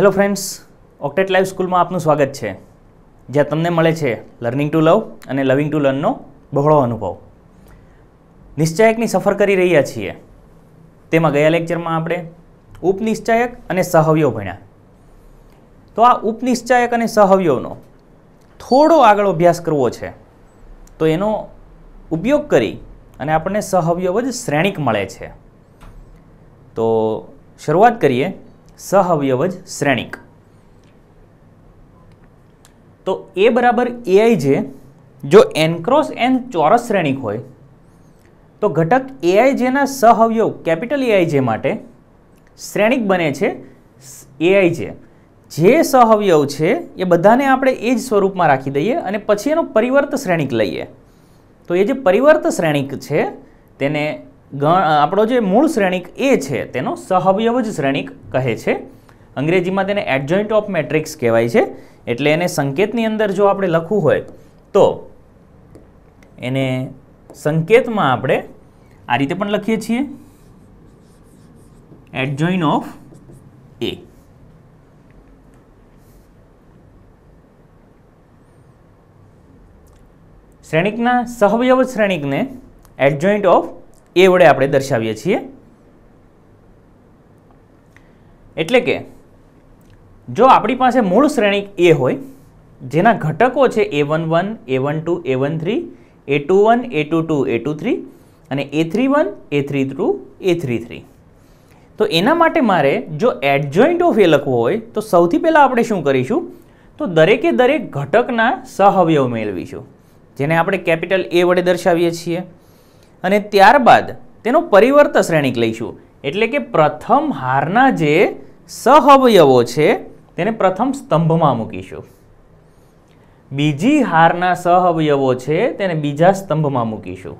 Hello friends ઓક્ટેટ live સ્કૂલમાં આપનું સ્વાગત છે. જ્યાં તમને મળે છે લર્નિંગ ટુ લવ અને લવિંગ ટુ લર્નનો બહોળો અનુભવ. નિશ્ચાયકની સફર કરી રહ્યા છીએ. તેમાં ગયા લેક્ચરમાં આપણે ઉપનિશ્ચાયક અને સહવ્યો ભણ્યા. તો આ ઉપનિશ્ચાયક અને સહવ્યોનો થોડો આગળ અભ્યાસ કરવો છે. તો એનો ઉપયોગ કરી અને આપણને સહવ્યવ જ શ્રેણિક મળે છે. તો શરૂઆત કરીએ. સહઅવયવ જ શ્રેણિક. તો એ બરાબર એઆઈ જે જો એન ક્રોસ એન ચોરસ શ્રેણિક હોય, તો ઘટક એઆઈ જેના સહઅવયવ કેપિટલ એઆઈ જે માટે શ્રેણિક બને છે એઆઈ જે. જે સહઅવયવ છે, એ બધાને આપણે એ જ સ્વરૂપમાં રાખી દઈએ અને પછી એનો પરિવર્ત શ્રેણિક લઈએ. તો એ જે પરિવર્ત શ્રેણિક છે, તેને ગણ આપણો જે મૂળ શ્રેણિક એ છે, તેનો સહવયવ જ શ્રેણિક કહે છે. અંગ્રેજીમાં તેને એડજોઇન્ટ ઓફ મેટ્રિક્સ કહેવાય છે. એટલે એને સંકેતની અંદર જો આપણે લખવું હોય, તો એને સંકેતમાં આપણે આ રીતે પણ લખીએ છીએ. એડજોઇન ઓફ એ શ્રેણિકના સહવયવ શ્રેણિકને એડજોઇન્ટ ઓફ એ વડે આપણે દર્શાવીએ છીએ. એટલે કે, જો આપણી પાસે મૂળ શ્રેણી એ હોય, જેના ઘટકો છે a one one a one two a one three a two one a two two a two three અને a three one a three two a three three તો એના માટે મારે જો એડજોઇન્ટ ઓફ એ લખવો હોય, તો સૌથી પહેલાં આપણે શું કરીશું? તો દરેકે દરેક ઘટકના સહવયવ મેળવીશું, જેને આપણે કેપિટલ એ વડે દર્શાવીએ છીએ. અને ત્યારબાદ તેનો પરિવર્ત શ્રેણિક લઈશું. એટલે કે પ્રથમ હારના જે સહવયવો છે, તેને પ્રથમ સ્તંભમાં મૂકીશું. બીજી હારના સહવયવો છે, તેને બીજા સ્તંભમાં મૂકીશું.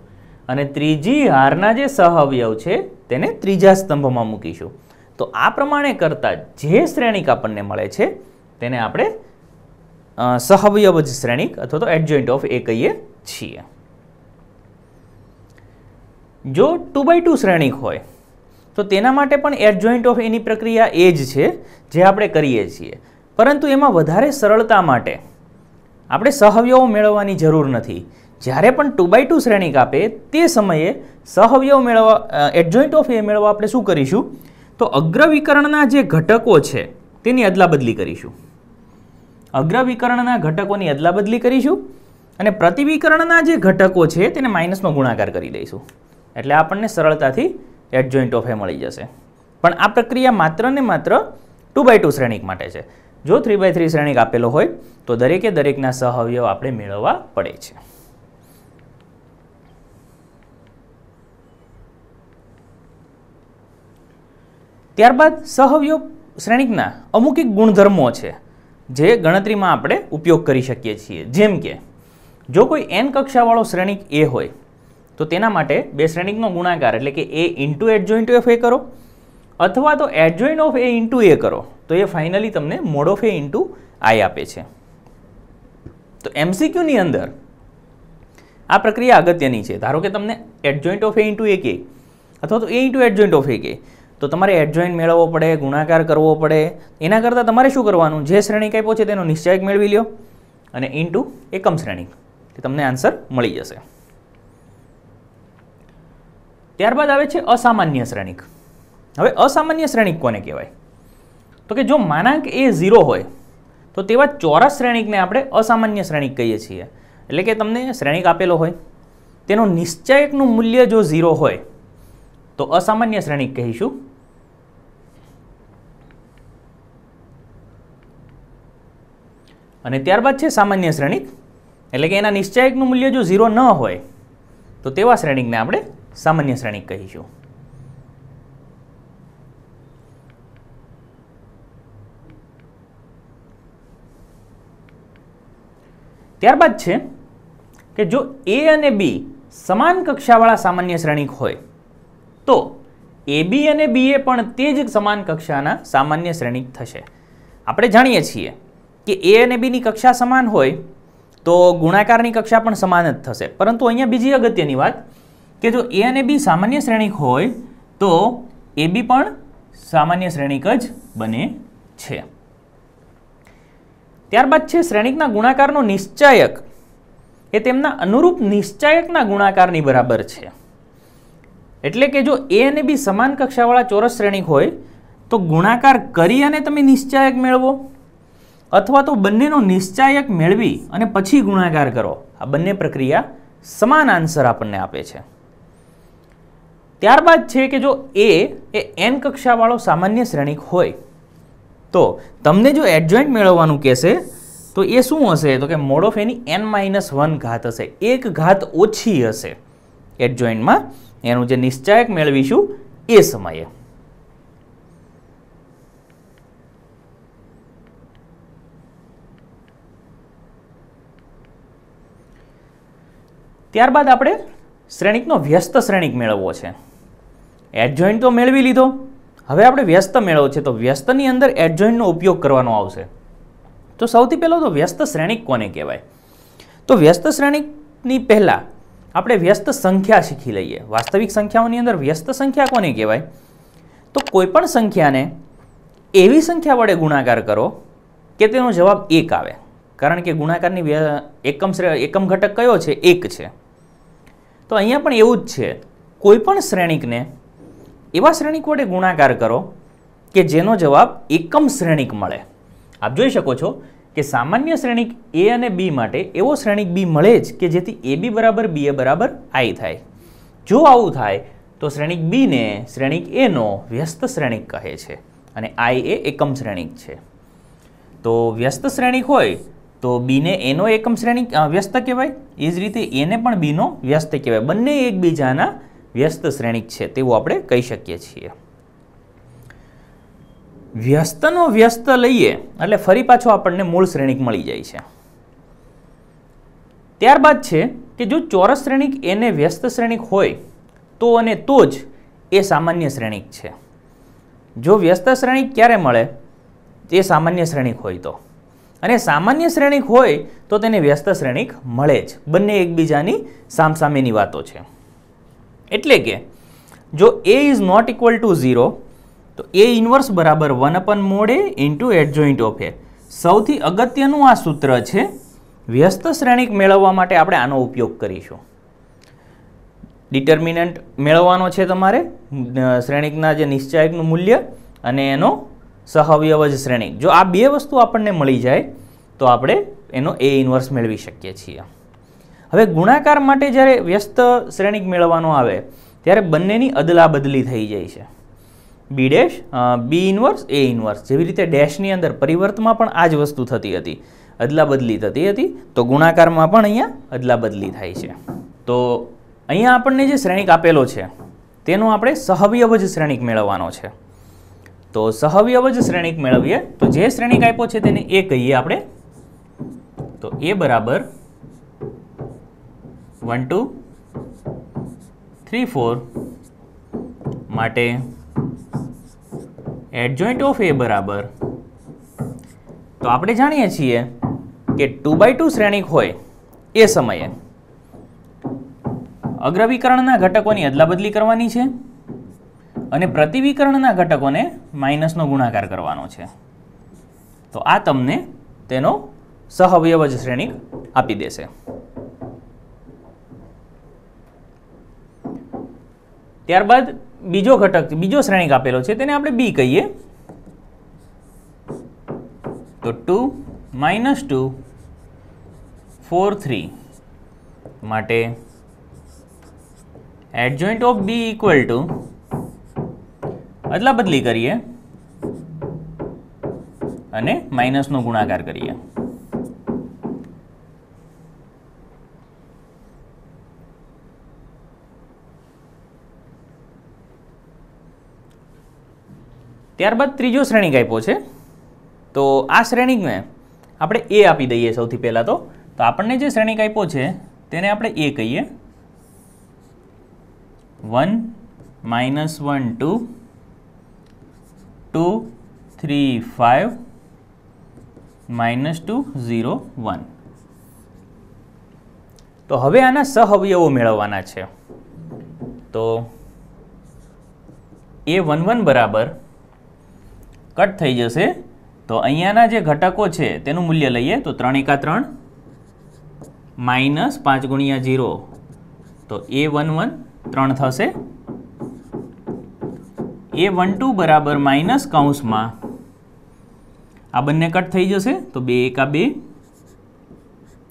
અને ત્રીજી હારના જે સહવયવ છે, તેને ત્રીજા સ્તંભમાં મૂકીશું. તો આ પ્રમાણે કરતાં જે શ્રેણિક આપણને મળે છે, તેને આપણે સહવયવ જ શ્રેણિક અથવા તો એડજોઇન્ટ ઓફ એ કહીએ છીએ. જો ટુ બાય ટુ શ્રેણિક હોય, તો તેના માટે પણ એડજોઇન્ટ ઓફ એની પ્રક્રિયા એ જ છે જે આપણે કરીએ છીએ. પરંતુ એમાં વધારે સરળતા માટે આપણે સહવ્યવો મેળવવાની જરૂર નથી. જ્યારે પણ ટુ બાય ટુ શ્રેણિક આપે, તે સમયે સહવ્યવ મેળવવા એડજોઇન્ટ ઓફ એ મેળવવા આપણે શું કરીશું? તો અગ્રવિકરણના જે ઘટકો છે, તેની અદલાબદલી કરીશું. અગ્રવિકરણના ઘટકોની અદલાબદલી કરીશું અને પ્રતિવિકરણના જે ઘટકો છે, તેને માઇનસનો ગુણાકાર કરી દઈશું. એટલે આપણને સરળતાથી એડજોઇન્ટ ઓફ એ મળી જશે. પણ આ પ્રક્રિયા માત્ર ને માત્ર ટુ બાય ટુ શ્રેણીક માટે છે. જો થ્રી બાય થ્રી શ્રેણીક આપેલો હોય, તો દરેકે દરેકના સહઅવયવ આપણે મેળવવા પડે છે. ત્યારબાદ સહઅવયવ શ્રેણીકના અમુક એક ગુણધર્મો છે, જે ગણતરીમાં આપણે ઉપયોગ કરી શકીએ છીએ. જેમ કે, જો કોઈ એન કક્ષાવાળો શ્રેણીક એ હોય તો તેના માટે બે શ્રેણિકનો ગુણાકાર એટલે કે A into adjoint of A કરો, અથવા તો adjoint of A into A કરો. તો એ ફાઇનલી તમને mod of A into I આપે છે. તો એમસીક્યુની અંદર આ પ્રક્રિયા અગત્યની છે. ધારો કે તમને adjoint of A into A કે, અથવા તો A into adjoint of A કે, તો તમારે એડજોઇન્ટ મેળવવો પડે, ગુણાકાર કરવો પડે. એના કરતાં તમારે શું કરવાનું? જે શ્રેણિક આપ્યો છે તેનો નિશ્ચયક મેળવી લ્યો. અને ઇન્ટુ એકમ શ્રેણિક. તમને આન્સર મળી જશે. ત્યારબાદ આવે છે અસામાન્ય શ્રેણિક. હવે અસામાન્ય શ્રેણિક કોને કહેવાય? તો કે જો માનાંક એ ઝીરો હોય, તો તેવા ચોરસ શ્રેણિકને આપણે અસામાન્ય શ્રેણિક કહીએ છીએ. એટલે કે તમને શ્રેણિક આપેલો હોય, તેનો નિશ્ચયકનું મૂલ્ય જો ઝીરો હોય, તો અસામાન્ય શ્રેણિક કહીશું. અને ત્યારબાદ છે સામાન્ય શ્રેણિક. એટલે કે એના નિશ્ચયકનું મૂલ્ય જો ઝીરો ન હોય, તો તેવા શ્રેણિકને આપણે સામાન્ય શ્રેણી કહીશું. ત્યારબાદ છે કે જો એ અને બી સમાન કક્ષાવાળા સામાન્ય શ્રેણિક હોય, તો એ બી અને બી એ પણ તે જ સમાન કક્ષાના સામાન્ય શ્રેણિક થશે. આપણે જાણીએ છીએ કે એ અને બીની કક્ષા સમાન હોય, તો ગુણાકારની કક્ષા પણ સમાન જ થશે. પરંતુ અહીંયા બીજી અગત્યની વાત કે જો એ અને બી સામાન્ય શ્રેણિક હોય, તો એ બી પણ સામાન્ય શ્રેણીક જ બને છે. ત્યારબાદ છે શ્રેણીકના ગુણાકારનો નિશ્ચાયક એ તેમના અનુરૂપ નિશ્ચાયકના ગુણાકારની બરાબર છે. એટલે કે જો એ અને બી સમાન કક્ષાવાળા ચોરસ શ્રેણિક હોય, તો ગુણાકાર કરી અને તમે નિશ્ચાયક મેળવો. અથવા તો બંનેનો નિશ્ચાયક મેળવી અને પછી ગુણાકાર કરો. આ બંને પ્રક્રિયા સમાન આન્સર આપણને આપે છે. ત્યારબાદ છે કે જો એ એ એન કક્ષાવાળો સામાન્ય શ્રેણિક હોય, તો તમને જો એડજોઇન્ટ મેળવવાનું કહેશે, તો એ શું હશે? તો કે મોડ ઓફ એની એન માઇનસ વન ઘાત હશે. એક ઘાત ઓછી હશે. એડજોઇન્ટમાં એનું જે નિશ્ચાયક મેળવીશું એ સમયે. ત્યારબાદ આપણે શ્રેણિકનો વ્યસ્ત શ્રેણિક મેળવવો છે. એડજોઇન્ટ તો મેળવી લીધો. હવે આપણે વ્યસ્ત મેળવો છે, તો વ્યસ્તની અંદર એડજોઇન્ટનો ઉપયોગ કરવાનો આવશે. તો સૌથી પહેલો તો વ્યસ્ત શ્રેણિક કોને કહેવાય? તો વ્યસ્ત શ્રેણિકની પહેલાં આપણે વ્યસ્ત સંખ્યા શીખી લઈએ. વાસ્તવિક સંખ્યાઓની અંદર વ્યસ્ત સંખ્યા કોને કહેવાય? તો કોઈપણ સંખ્યાને એવી સંખ્યા વડે ગુણાકાર કરો કે તેનો જવાબ એક આવે. કારણ કે ગુણાકારની એકમ એકમ ઘટક કયો છે? એક છે. તો અહીંયા પણ એવું જ છે. કોઈપણ શ્રેણિકને એવા શ્રેણિક વડે ગુણાકાર કરો કે જેનો જવાબ એકમ શ્રેણિક મળે. આપ જોઈ શકો છો કે સામાન્ય શ્રેણિક એ અને બી માટે એવો શ્રેણિક બી મળે જ કે જેથી એ બી બરાબર બી એ બરાબર આઈ થાય. જો આવું થાય, તો શ્રેણિક બીને શ્રેણિક એનો વ્યસ્ત શ્રેણિક કહે છે અને આઈ એ એકમ શ્રેણિક છે. તો વ્યસ્ત શ્રેણિક હોય તો બીને એનો એકમ શ્રેણિક વ્યસ્ત કહેવાય. એ જ રીતે એને પણ બીનો વ્યસ્ત કહેવાય. બંને એકબીજાના વ્યસ્ત શ્રેણિક છે તેવું આપણે કહી શકીએ છીએ. વ્યસ્તનો વ્યસ્ત લઈએ એટલે ફરી પાછો આપણને મૂળ શ્રેણિક મળી જાય છે. ત્યારબાદ છે કે જો ચોરસ શ્રેણિક એને વ્યસ્ત શ્રેણિક હોય, તો અને તો જ એ સામાન્ય શ્રેણિક છે. જો વ્યસ્ત શ્રેણિક ક્યારે મળે? તે સામાન્ય શ્રેણિક હોય તો. અને સામાન્ય શ્રેણિક હોય તો તેને વ્યસ્ત શ્રેણિક મળે જ. બંને એકબીજાની સામસામેની વાતો છે. એટલે કે જો A is not equal to zero તો એ ઇન્વર્સ બરાબર one upon mod A into adjoint of A સૌથી અગત્યનું આ સૂત્ર છે, વ્યસ્ત શ્રેણિક મેળવવા માટે આપણે આનો ઉપયોગ કરીશું. ડિટર્મિનન્ટ મેળવવાનો છે તમારે શ્રેણિકના જે નિશ્ચાયકનું મૂલ્ય અને એનો સહઅવયવજ શ્રેણિક. જો આ બે વસ્તુ આપણને મળી જાય, તો આપણે એનો એ ઇન્વર્સ મેળવી શકીએ છીએ. હવે ગુણાકાર માટે જ્યારે વ્યસ્ત શ્રેણિક મેળવવાનો આવે, ત્યારે બંનેની અદલા બદલી થઈ જાય છે. B dash B inverse A inverse જેવી રીતે ડેશની અંદર પરિવર્તમાં પણ આ જ વસ્તુ થતી હતી. અદલા બદલી થતી હતી, તો ગુણાકારમાં પણ અહીંયા અદલા બદલી થાય છે. તો અહીંયા આપણને જે શ્રેણિક આપેલો છે, તેનો આપણે સહવ્યવજ શ્રેણિક મેળવવાનો છે. તો સહવ્યવજ શ્રેણિક મેળવીએ, તો જે શ્રેણિક આપ્યો છે તેને એ કહીએ આપણે. તો એ બરાબર વન ટુ થ્રી ફોર માટે એડજોઇન્ટ ઓફ એ બરાબર. તો આપણે જાણીએ છીએ કે ટુ બાય ટુ શ્રેણિક હોય એ સમયે અગ્રવિકરણના ઘટકોની અદલાબદલી કરવાની છે અને પ્રતિવિકરણના ઘટકોને માઇનસનો ગુણાકાર કરવાનો છે. તો આ તમને તેનો સહવયવજ શ્રેણિક આપી દેશે. ત્યારબાદ બીજો ઘટક બીજો શ્રેણિક આપેલો છે, તેને આપણે બી કહીએ. તો two minus two four three માટે adjoint of B equal to અદલા બદલી કરીએ અને માઇનસનો ગુણાકાર કરીએ. ત્યારબાદ ત્રીજો શ્રેણીક આપ્યો છે. તો આ શ્રેણીકને આપણે એ આપી દઈએ સૌથી પહેલાં તો. તો આપણને જે શ્રેણીક આપ્યો છે, તેને આપણે એ કહીએ. One minus one, two. Two, three five minus two, zero, one. તો હવે આના સહઅવયવો મેળવવાના છે. તો એ વન વન બરાબર કટ થઈ જશે. તો અહીંયાના જે ઘટકો છે, તેનું મૂલ્ય લઈએ તો ત્રણ એકા ત્રણ માઇનસ પાંચ ગુણ્યા જીરો તો એ વન વન ત્રણ થશે. એ વન ટુ બરાબર માઇનસ કૌંસમાં. આ બંને કટ થઈ જશે, તો બે એકા બે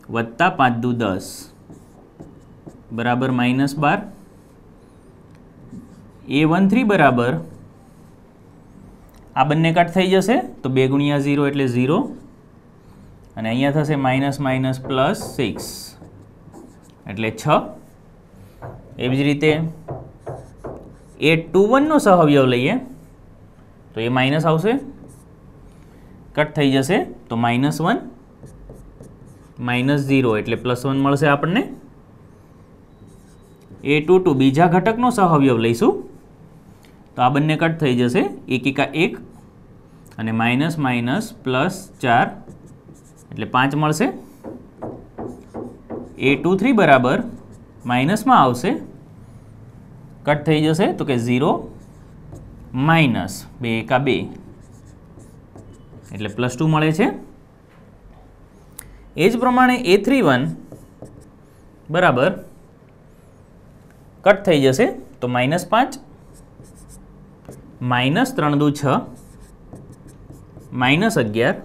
વત્તા પાંચ દુ દસ. બરાબર માઇનસ બાર. એ વન થ્રી બરાબર આ બંને કટ થઈ જશે, તો બે ગુણ્યા ઝીરો એટલે ઝીરો. અને અહીંયા થશે માઇનસ માઇનસ પ્લસ સિક્સ. એટલે છ. એવી જ રીતે એ ટુ વનનો સહવયવ લઈએ, તો એ માઇનસ આવશે. કટ થઈ જશે, તો માઇનસ વન, માઇનસ ઝીરો, એટલે પ્લસ વન મળશે આપણને. એ ટુ ટુ બીજા ઘટકનો સહવયવ લઈશું. તો આ બંને કટ થઈ જશે, એક એકા એક અને માઇનસ માઇનસ પ્લસ ચાર. એટલે પાંચ મળશે. એ ટુ થ્રી બરાબર માઇનસમાં આવશે. કટ થઈ જશે તો કે ઝીરો માઇનસ બે એકા બે. એટલે પ્લસ ટુ મળે છે. એ જ પ્રમાણે એ થ્રી વન બરાબર કટ થઈ જશે તો માઇનસ પાંચ. માઇનસ ત્રણ દુ છ. માઇનસ અગિયાર.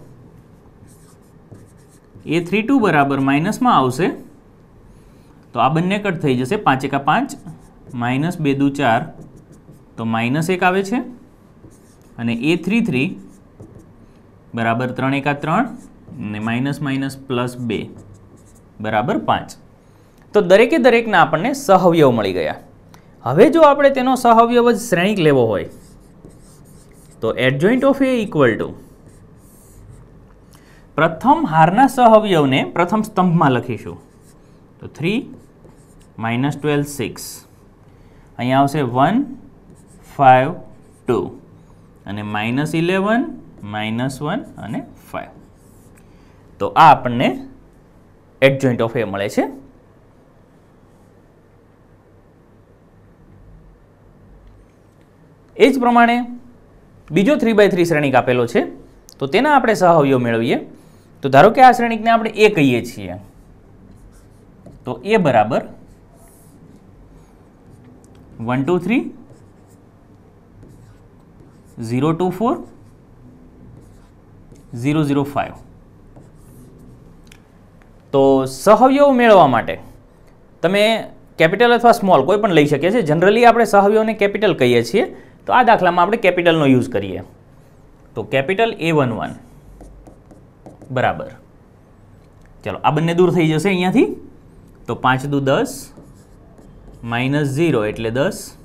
એ થ્રી ટુ બરાબર માઇનસમાં આવશે. તો આ બંને કટ થઈ જશે. પાંચ એકા પાંચ, માઇનસ બે દુ ચાર. તો માઇનસ એક આવે છે. અને એ થ્રી થ્રી બરાબર ત્રણ એકા ત્રણ ને માઇનસ માઇનસ પ્લસ બે બરાબર પાંચ. તો દરેકે દરેકના આપણને સહવયવ મળી ગયા. હવે જો આપણે તેનો સહવયવ જ શ્રેણિક લેવો હોય, તો adjoint of A equal to પ્રથમ હારના સહઅવયવને પ્રથમ સ્તંભમાં લખીશું. તો થ્રી માઇનસ ટ્વેલ્વ સિક્સ અહીંયા આવશે વન ફાઇવ ટુ અને માઇનસ ઇલેવન માઇનસ વન અને ફાઇવ તો આ આપણને એડજોઇન્ટ ઓફ એ મળે છે. એ જ પ્રમાણે બીજો થ્રી બાય થ્રી શ્રેણીક આપેલો છે. તો તેના આપણે સહઅવયવ મેળવીએ. તો ધારો કે આ શ્રેણિકને આપણે એ કહીએ છીએ. તો એ બરાબર one, two, three, zero, two, four, zero zero five તો સહવયવ મેળવવા માટે તમે કેપિટલ અથવા સ્મોલ કોઈ પણ લઈ શકીએ છીએ. જનરલી આપણે સહવયવને કેપિટલ કહીએ છીએ. તો આ દાખલામાં આપણે કેપિટલનો યુઝ કરીએ. તો કેપિટલ એ વન વન. બરાબર. ચલો, આ બંને દૂર થઈ જશે અહીંયાથી. તો પાંચ દુ દસ, માઇનસ ઝીરો એટલે દસ.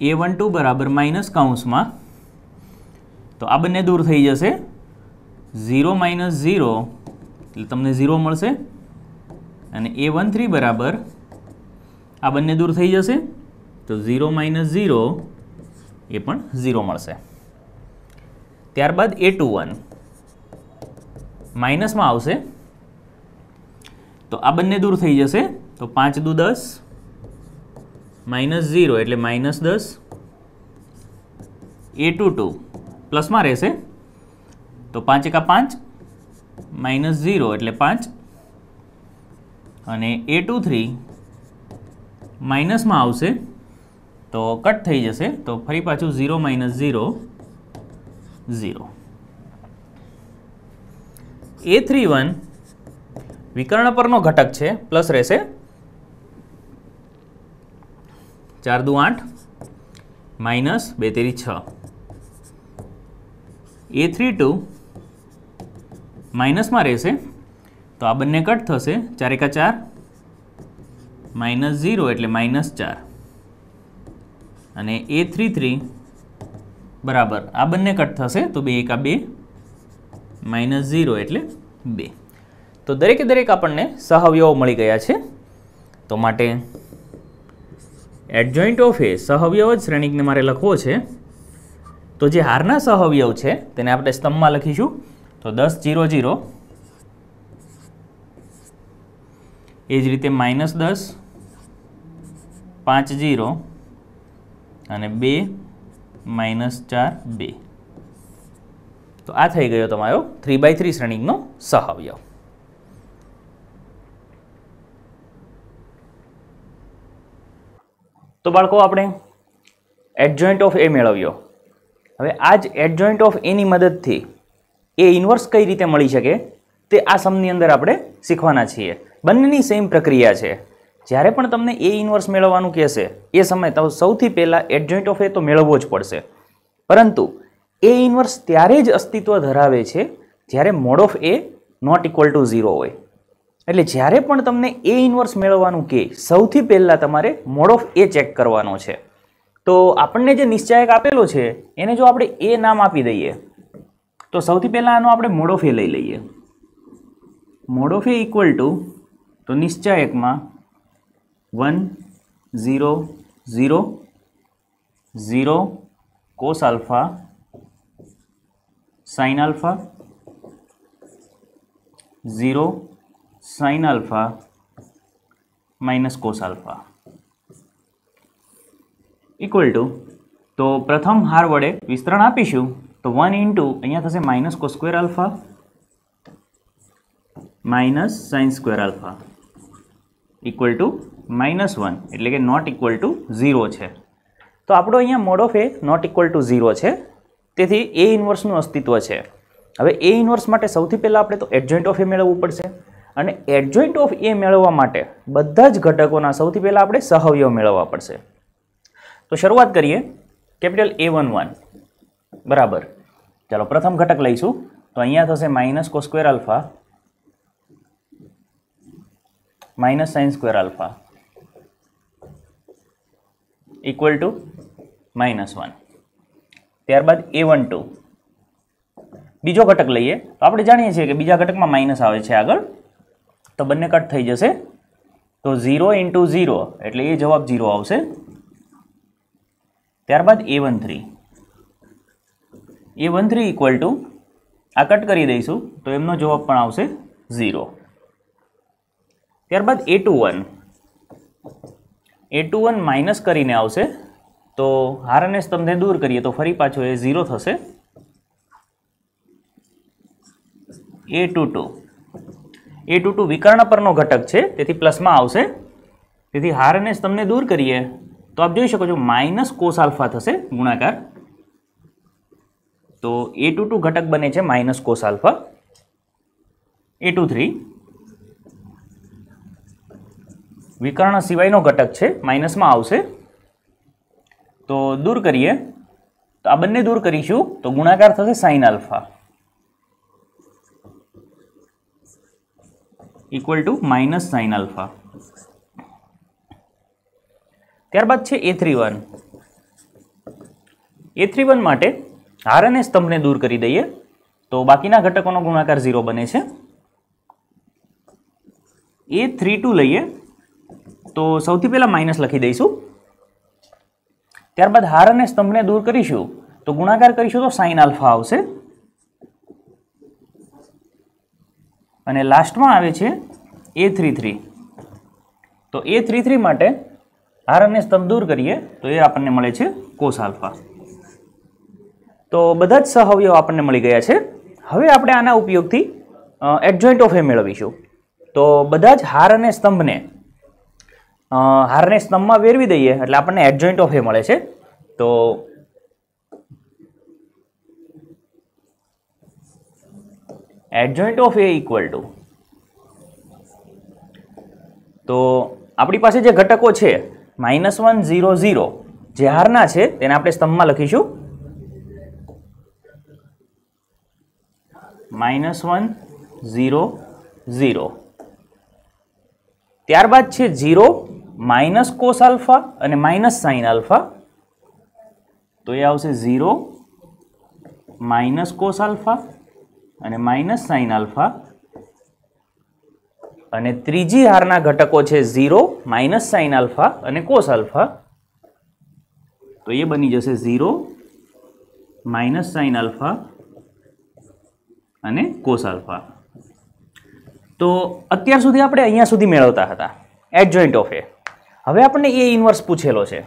એ વન ટુ બરાબર માઇનસ કાઉન્સમાં. તો આ બંને દૂર થઈ જશે. ઝીરો માઇનસ ઝીરો, એટલે તમને ઝીરો મળશે. અને એ વન થ્રી બરાબર, આ બંને દૂર થઈ જશે. તો ઝીરો માઇનસ ઝીરો, એ પણ ઝીરો મળશે. ત્યારબાદ એ ટુ વન. માઇનસમાં આવશે. તો આ બંને દૂર થઈ જશે. તો પાંચ દુ દસ, માઇનસ ઝીરો એટલે માઇનસ દસ. એ ટુ ટુ પ્લસમાં રહેશે. તો પાંચ એકા પાંચ, માઇનસ ઝીરો એટલે પાંચ. અને એ ટુ થ્રી માઇનસમાં આવશે. તો કટ થઈ જશે. તો ફરી પાછું zero minus zero zero. A three one વિકર્ણ પરનો ઘટક છે, પ્લસ રહેશે ચાર દુ આઠ માઇનસ બે તેરી છ. એ થ્રી ટુ માઇનસમાં રહેશે, તો આ બંને કટ થશે ચાર એકા ચાર માઇનસ ઝીરો એટલે માઇનસ ચાર. અને એ થ્રી થ્રી બરાબર, આ બંને કટ થશે તો બે એકા બે માઇનસ ઝીરો એટલે બે. તો દરેકે દરેક આપણને સહવયવો મળી ગયા છે. તો માટે એડજોઇન્ટ ઓફ એ સહવયવ જ શ્રેણિકને મારે લખવો છે. તો જે હારના સહવયવ છે, તેને આપણે સ્તંભમાં લખીશું. તો દસ જીરો જીરો એ જ રીતે માઇનસ દસ, પાંચ જીરો અને બે માઇનસ ચાર, બે. તો આ થઈ ગયો તમારો થ્રી બાય થ્રી શ્રેણીનો સહઅવયવ તો બાળકો આપણે એડજોઇન્ટ ઓફ એ મેળવ્યો. હવે આ જ એડજોઇન્ટ ઓફ એની મદદથી એ ઇન્વર્સ કઈ રીતે મળી શકે તે આ સમની અંદર આપણે શીખવાના છીએ. બંનેની સેમ પ્રક્રિયા છે. જ્યારે પણ તમને એ ઇન્વર્સ મેળવવાનું કહેશે, એ સમયે તો સૌથી પહેલાં એડજોઇન્ટ ઓફ એ તો મેળવવો જ પડશે. પરંતુ એ ઇન્વર્સ ત્યારે જ અસ્તિત્વ ધરાવે છે જ્યારે mod of A not equal to zero હોય. એટલે જ્યારે પણ તમને એ ઇન્વર્સ મેળવવાનું કે, સૌથી પહેલાં તમારે મોડ ઓફ એ ચેક કરવાનો છે. તો આપણને જે નિશ્ચાયક આપેલો છે, એને જો આપણે એ નામ આપી દઈએ, તો સૌથી પહેલાં આનો આપણે મોડ ઓફ એ લઈ લઈએ. Mod of A equal to તો નિશ્ચાયકમાં one zero zero zero cos alpha sine alpha zero sine alpha minus cos alpha equal to તો પ્રથમ હાર વડે વિસ્તરણ આપીશું. તો વન ઇન્ટુ અહીંયા થશે minus cos square alpha minus sine square alpha equal to minus one એટલે કે નોટ ઇક્વલ ટુ ઝીરો છે. તો આપણો અહીંયા mod of A not equal to zero છે. તેથી એ ઇન્વર્સનું અસ્તિત્વ છે. હવે એ ઇન્વર્સ માટે સૌથી પહેલાં આપણે તો એડજોઇન્ટ ઓફ એ મેળવવું પડશે અને એડજોઇન્ટ ઓફ એ મેળવવા માટે બધા જ ઘટકોના સૌથી પહેલાં આપણે સહવયવ મેળવવા પડશે. તો શરૂઆત કરીએ કેપિટલ એ વન વન બરાબર. ચાલો પ્રથમ ઘટક લઈશું. તો અહીંયા થશે minus cos square alpha minus sine square alpha equal to minus one ત્યારબાદ એ વન ટુ બીજો ઘટક લઈએ, તો આપણે જાણીએ છીએ કે બીજા ઘટકમાં માઇનસ આવે છે આગળ. તો બંને કટ થઈ જશે. તો ઝીરો ઇન્ટુ ઝીરો એટલે એ જવાબ ઝીરો આવશે. ત્યારબાદ A one three A one three equal to આ કટ કરી દઈશું, તો એમનો જવાબ પણ આવશે ઝીરો ત્યારબાદ A two one A two one minus કરીને આવશે. તો હાર અને સ્તંભને દૂર કરીએ તો ફરી પાછો એ ઝીરો થશે. A two two. A two two વિકર્ણ પરનો ઘટક છે, તેથી પ્લસમાં આવશે. તેથી હારને સ્તંભને દૂર કરીએ. તો આપ જોઈ શકો છો, માઇનસ કોસ આલ્ફા થશે, ગુણાકાર. તો એ ટુ ટુ ઘટક બને છે, minus cos alpha. A two three. વિકર્ણ સિવાયનો ઘટક છે, માઇનસમાં આવશે. તો દૂર કરીએ. તો આ બંને દૂર કરીશું. તો ગુણાકાર થશે sine alpha. Equal to minus sine alpha. ત્યારબાદ છે A three one A three one માટે હાર અને સ્તંભને દૂર કરી દઈએ. તો બાકીના ઘટકોનો ગુણાકાર ઝીરો બને છે. એ થ્રી ટુ લઈએ. તો સૌથી પહેલાં માઇનસ લખી દઈશું. ત્યારબાદ હાર અને સ્તંભને દૂર કરીશું. તો ગુણાકાર કરીશું તો સાઇન આલ્ફા આવશે. અને લાસ્ટમાં આવે છે એ થ્રી થ્રી. તો એ થ્રી થ્રી માટે હાર અને સ્તંભ દૂર કરીએ તો એ આપણને મળે છે કોસ આલ્ફા. તો બધા જ સહવયવ આપણને મળી ગયા છે. હવે આપણે આના ઉપયોગથી એડજોઇન્ટ ઓફ એ મેળવીશું. તો બધા જ હાર અને સ્તંભને હારને સ્તંભમાં વેરવી દઈએ, એટલે આપણને એડજોઇન્ટ ઓફ એ મળે છે. તો adjoint of A equal to તો આપણી પાસે જે ઘટકો છે માઇનસ વન ઝીરો ઝીરો જે હારના છે, તેને આપણે સ્તંભમાં લખીશું. માઇનસ વન ઝીરો ઝીરો ત્યારબાદ છે ઝીરો માઇનસ કોસ આલ્ફા અને માઇનસ સાઇન આલ્ફા. તો એ આવશે ઝીરો, માઇનસ કોસ આલ્ફા અને માઇનસ સાઇન આલ્ફા. અને ત્રીજી હારના ઘટકો છે ઝીરો, માઇનસ સાઇન આલ્ફા અને કોસ આલ્ફા. તો એ બની જશે ઝીરો, માઇનસ સાઇન આલ્ફા અને કોસ આલ્ફા. તો અત્યાર સુધી આપણે અહીંયા સુધી મેળવતા હતા. એટ જોઈન્ટ ઓફ એ હવે આપણને એ ઇન્વર્સ પૂછેલો છે.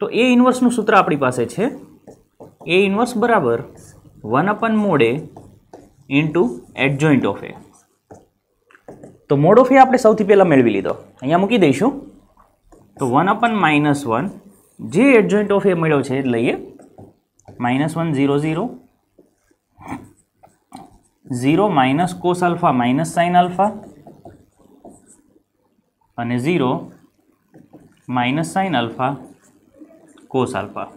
તો એ ઇન્વર્સનું સૂત્ર આપણી પાસે છે. એ ઇન્વર્સ બરાબર one upon mod A into adjoint of A તો મોડ ઓફ એ આપણે સૌથી પહેલાં મેળવી લીધો. અહીંયા મૂકી દઈશું. તો વન અપન માઇનસ વન જે એડજોઇન્ટ ઓફ એ મળ્યો છે એ લઈએ. Minus one zero zero zero minus cos alpha minus sine alpha અને zero minus sine alpha cos alpha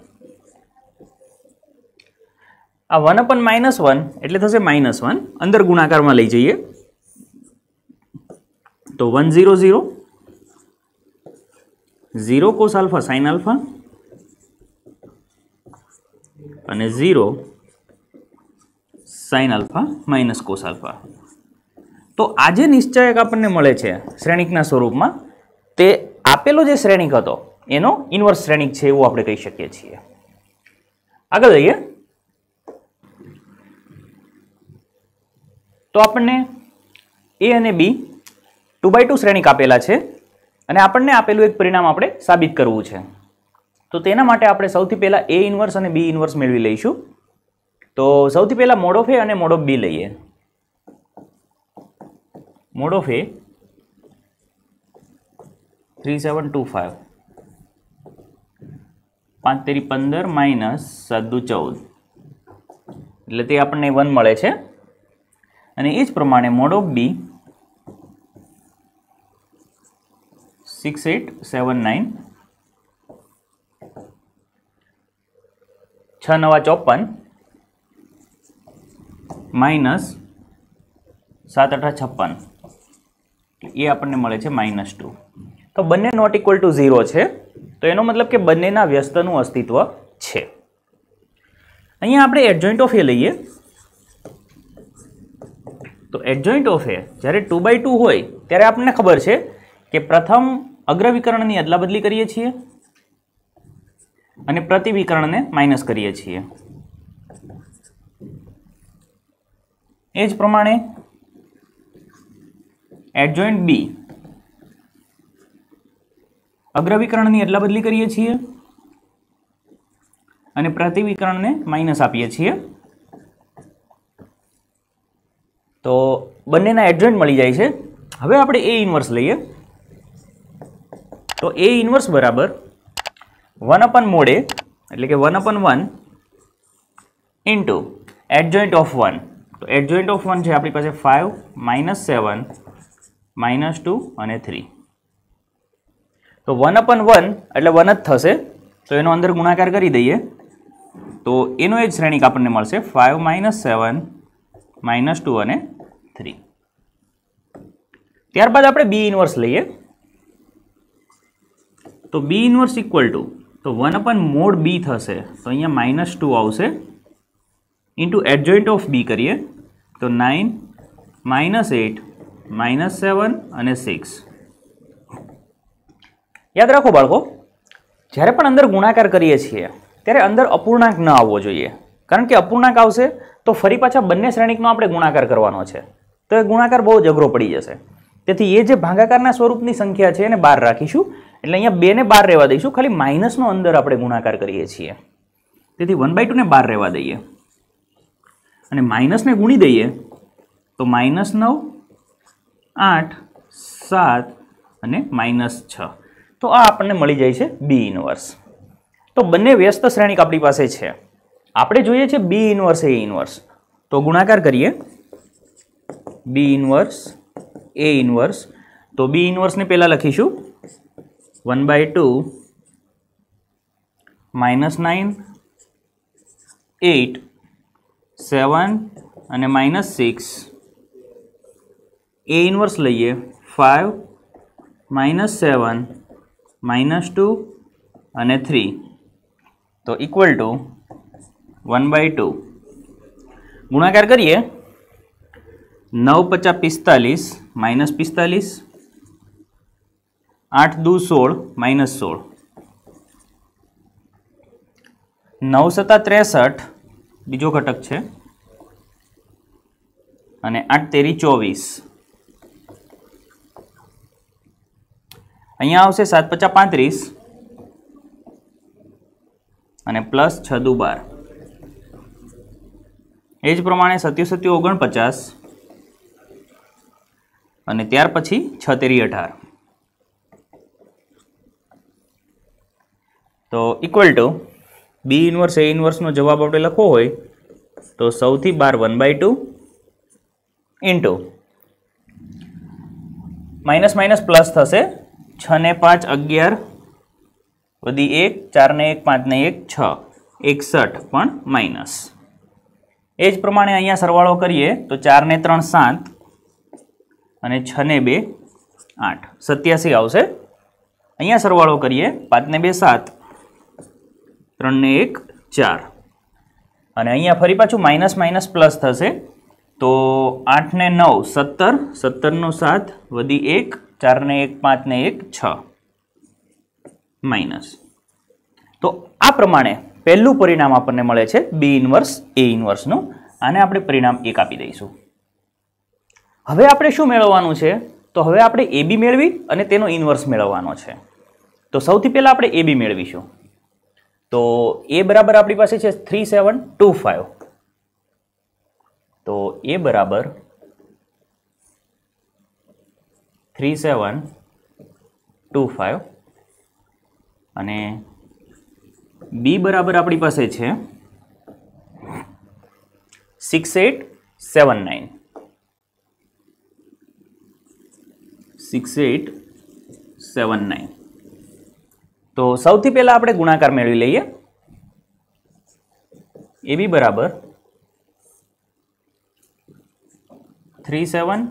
આ વન અપન માઇનસ વન એટલે થશે માઇનસ વન અંદર ગુણાકારમાં લઈ જઈએ. તો one zero zero zero cos alpha sine alpha અને zero sine alpha minus cos alpha તો આ જે નિશ્ચયક આપણને મળે છે શ્રેણિકના સ્વરૂપમાં, તે આપેલો જે શ્રેણિક હતો, એનો ઇન્વર્સ શ્રેણિક છે એવું આપણે કહી શકીએ છીએ. આગળ જઈએ. તો આપણને એ અને બી ટુ બાય ટુ શ્રેણિક આપેલા છે અને આપણને આપેલું એક પરિણામ આપણે સાબિત કરવું છે. તો તેના માટે આપણે સૌથી પહેલાં એ ઇન્વર્સ અને બી ઇન્વર્સ મેળવી લઈશું. તો સૌથી પહેલાં મોડ એ અને મોડ બી લઈએ. Mod A three seven two five પાંચ તેરી પંદર માઇનસ સાત ચૌદ. એટલે તે આપણને વન મળે છે. અને એ જ પ્રમાણે mod of B six eight seven nine. છ નવા ચોપન માઇનસ સાત અઠા છપ્પન. એ આપણને મળે છે માઇનસ ટુ. તો બંને નોટ ઇક્વલ ટુ ઝીરો છે. તો એનો મતલબ કે બંનેના વ્યસ્તનું અસ્તિત્વ છે. અહીંયા આપણે એડજોઇન્ટ ઓફ એ લઈએ. તો એડજોઇન્ટ ઓફ એ જ્યારે ટુ બાય ટુ હોય, ત્યારે આપણને ખબર છે કે પ્રથમ અગ્રવિકરણની અદલાબદલી કરીએ છીએ અને પ્રતિવિકરણને માઇનસ કરીએ છીએ. એ જ પ્રમાણે એડજોઇન્ટ બી અગ્રવિકરણની બદલી કરીએ છીએ અને પ્રતિવિકરણને માઇનસ આપીએ છીએ. તો બંનેના એડજોઇન્ટ મળી જાય છે. હવે આપણે એ ઇન્વર્સ લઈએ. તો એ ઇન્વર્સ બરાબર વન અપન મોડે, એટલે કે one upon one into adjoint of one તો એડજોઇન્ટ ઓફ વન છે આપણી પાસે five minus seven minus two અને થ્રી તો વન અપન વન એટલે વન જ થશે. તો એનો અંદર ગુણાકાર કરી દઈએ. તો એનો એ જ શ્રેણિક આપણને મળશે five minus seven minus two અને થ્રી ત્યારબાદ આપણે બી ઇન્વર્સ લઈએ. તો બી ઇન્વર્સ ઇક્વલ ટુ તો વન અપન મોડ બી થશે. તો અહીંયા માઇનસ ટુ આવશે. ઇન્ટુ એડજોઇન્ટ ઓફ બી કરીએ. તો nine minus eight minus seven અને સિક્સ યાદ રાખો બાળકો, જ્યારે પણ અંદર ગુણાકાર કરીએ છીએ, ત્યારે અંદર અપૂર્ણાંક ન આવવો જોઈએ. કારણ કે અપૂર્ણાંક આવશે તો ફરી પાછા બંને શ્રેણીકનો આપણે ગુણાકાર કરવાનો છે. તો એ ગુણાકાર બહુ જ અઘરો પડી જશે. તેથી એ જે ભાગાકારના સ્વરૂપની સંખ્યા છે એને બહાર રાખીશું. એટલે અહીંયા બેને બહાર રહેવા દઈશું. ખાલી માઇનસનો અંદર આપણે ગુણાકાર કરીએ છીએ. તેથી વન બાય ટુને બહાર રહેવા દઈએ. અને માઇનસને ગુણી દઈએ, તો માઇનસ નવ, આઠ, સાત અને માઇનસ છ. તો આ આપણને મળી જાય છે બી ઇનવર્સ તો બંને વ્યસ્ત શ્રેણીક આપણી પાસે છે. આપણે જોઈએ છે બી ઇનવર્સ એ ઇનવર્સ તો ગુણાકાર કરીએ. બી ઇનવર્સ એ ઇનવર્સ તો બી ઇનવર્સને પહેલાં લખીશું. One by two minus nine eight seven અને માઇનસ સિક્સ એ ઇનવર્સ લઈએ. Five minus seven minus two અને થ્રી તો equal to one by two ગુણાકાર કરીએ. નવ પચાસ પિસ્તાલીસ માઇનસ પિસ્તાલીસ. આઠ દુ સોળ માઇનસ સોળ. નવ સત્તા ત્રેસઠ બીજો ઘટક છે. અને આઠ તેરી ચોવીસ. અહીંયા આવશે સાત પચાસ પાંત્રીસ. અને પ્લસ છ દુ બાર એ જ પ્રમાણે સત્યુ સત્યુ ઓગણપચાસ. અને ત્યાર પછી છતેરી અઢાર. તો equal to B inverse A inverse જવાબ આપણે લખવો હોય તો સૌથી બાર one by two into minus minus plus થશે છ ને પાંચ અગિયાર વધી એક, ચાર ને એક, પાંચ ને એક, છ. એકસઠ પણ માઇનસ. એ જ પ્રમાણે અહીંયા સરવાળો કરીએ તો ચાર ને ત્રણ સાત અને છ ને બે આઠ. સત્યાસી આવશે. અહીંયા સરવાળો કરીએ પાંચ ને બે સાત, ત્રણ ને એક, ચાર. અને અહીંયા ફરી પાછું માઇનસ માઇનસ પ્લસ થશે. તો આઠ ને નવ, સત્તર સત્તરનો સાત વધી એક ચાર ને એક પાંચ ને એક છ. માઇનસ તો આ પ્રમાણે પહેલું પરિણામ આપણને મળે છે બી ઇન્વર્સ, એ ઇન્વર્સનું. આને આપણે પરિણામ એક આપી દઈશું. હવે આપણે શું મેળવવાનું છે? તો હવે આપણે એ બી મેળવી અને તેનો ઇન્વર્સ મેળવવાનો છે. તો સૌથી પહેલાં આપણે એ બી મેળવીશું. તો એ બરાબર આપણી પાસે છે થ્રી સેવન ટુ ફાઇવ તો એ બરાબર થ્રી સેવન ટુ ફાઇવ અને બી બરાબર આપણી પાસે છે six eight seven nine six eight seven nine તો સૌથી પહેલાં આપણે ગુણાકાર મેળવી લઈએ. એ બી બરાબર three seven